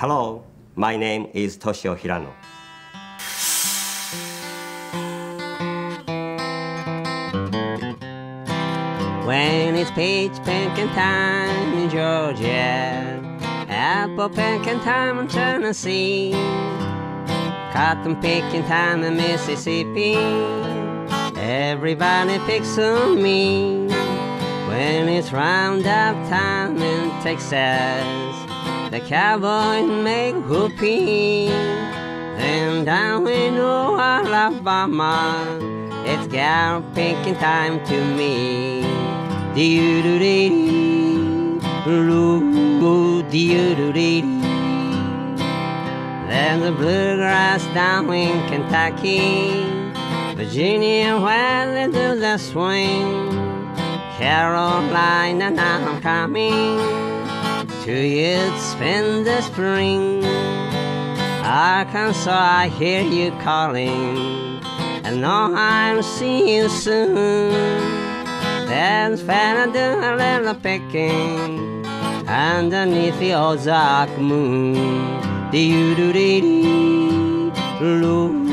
Hello, my name is Toshio Hirano. When it's peach picking time in Georgia, apple picking time in Tennessee, cotton picking time in Mississippi, everybody picks on me. When it's roundup time in Texas, the cowboys make whoopee. Then down in old Alabama, it's gal picking time to me. Do do dee do do dee There's a bluegrass down in Kentucky, Virginia where they do the swing. Carolina, now I'm coming to you to spend the spring. Arkansas, I hear you calling, and know I'll see you soon. There's fella doing a little picking underneath the Ozark moon. Do you do dee dee, do do dee